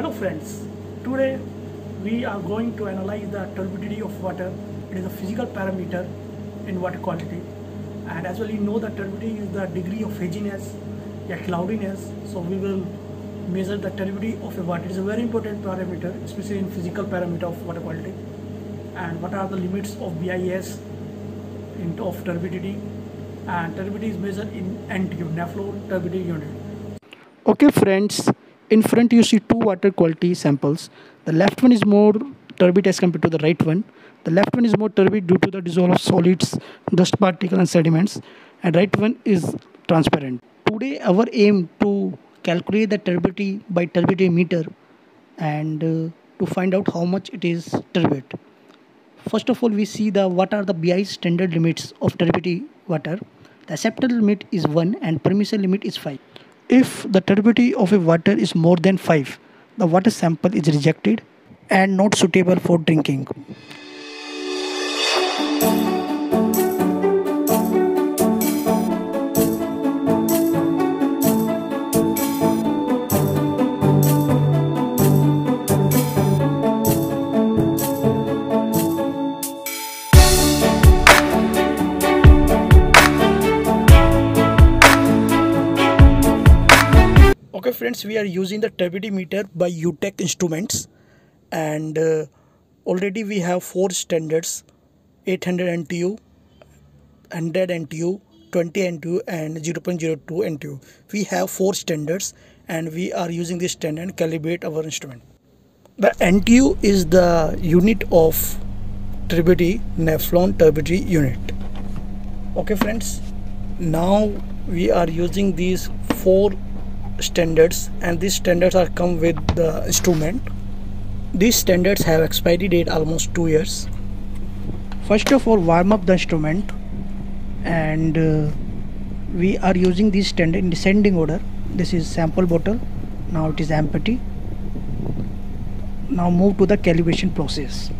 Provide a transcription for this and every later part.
Hello friends, today we are going to analyze the turbidity of water. It is a physical parameter in water quality and as well you know that turbidity is the degree of haziness or cloudiness so we will measure the turbidity of a water. It is a very important parameter especially in physical parameter of water quality and what are the limits of BIS in, of turbidity and turbidity is measured in NTU, Naflo turbidity unit. Okay friends, in front you see two water quality samples. The left one is more turbid as compared to the right one. The left one is more turbid due to the dissolve of solids, dust particles and sediments and right one is transparent. Today our aim to calculate the turbidity by turbidity meter and uh, to find out how much it is turbid. First of all we see the what are the BI standard limits of turbidity water. The acceptable limit is 1 and permissible limit is 5. If the turbidity of a water is more than 5, the water sample is rejected and not suitable for drinking. Friends we are using the turbidity meter by UTEC instruments. And uh, already we have four standards 800 NTU 100 NTU 20 NTU and 0.02 NTU we have four standards and we are using this standard and calibrate our instrument. The NTU is the unit of turbidity Naflon turbidity unit. Okay friends. Now we are using these four standards and these standards are come with the instrument. These standards have expiry date almost two years. First of all warm up the instrument and uh, we are using this standard in descending order. This is sample bottle now it is empty now move to the calibration process.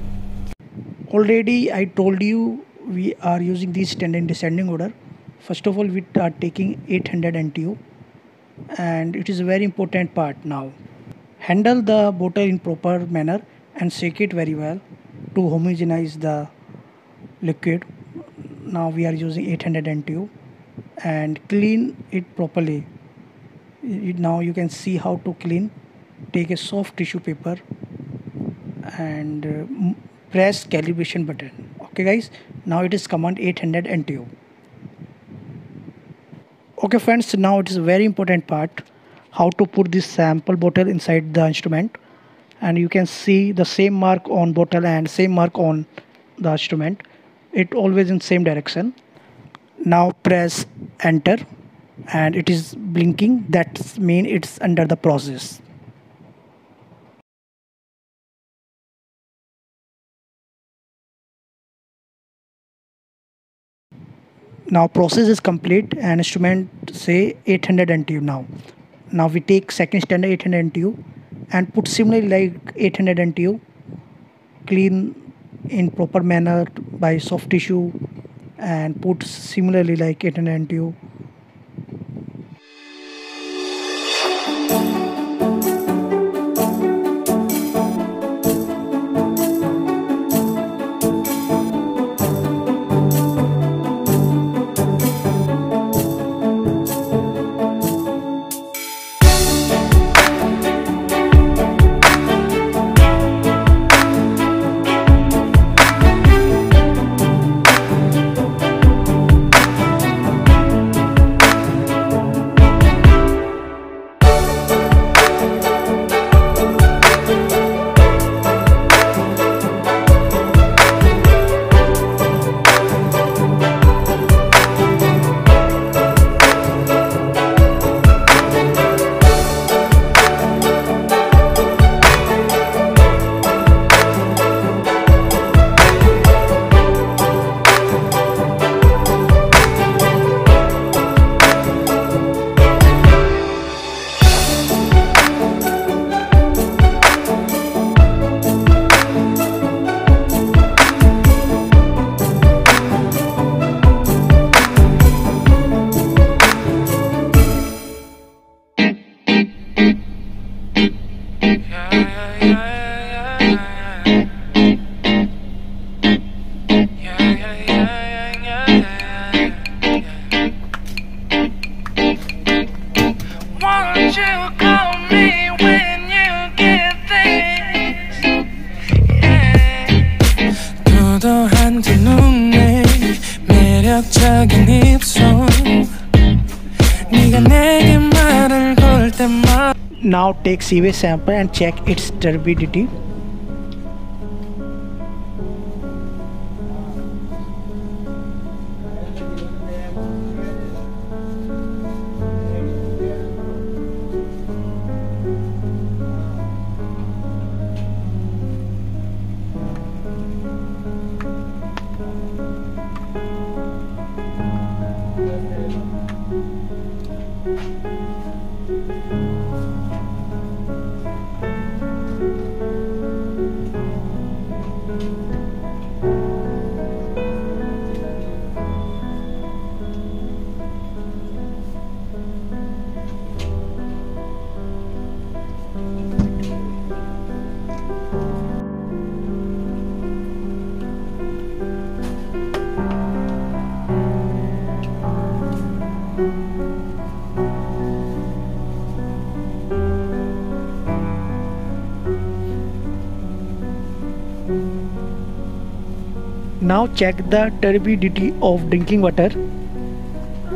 Already i told you we are using this standard in descending order. First of all we are taking 800 ntu and it is a very important part now. Handle the bottle in proper manner and shake it very well to homogenize the liquid. Now we are using 800 NTU and clean it properly. Now you can see how to clean. Take a soft tissue paper and uh, press calibration button. Okay guys, now it is command 800 NTU okay friends now it is a very important part how to put this sample bottle inside the instrument. And you can see the same mark on bottle and same mark on the instrument. It always in same direction. Now press enter and it is blinking. That mean it's under the process now process is complete and instrument say 800 NTU now. Now we take second standard 800 NTU and put similarly like 800 NTU clean in proper manner by soft tissue and put similarly like 800 NTU 입술. 네가 내게 말을 걸 때마다 Now take CV sample and check its turbidity. Now check the turbidity of drinking water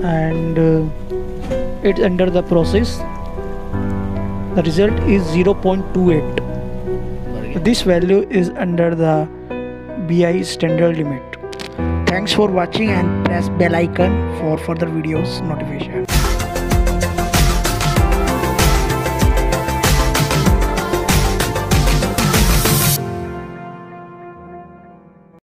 and uh, it's under the process. The result is 0.28 this value is under the BI standard limit thanks for watching and press bell icon for further videos notification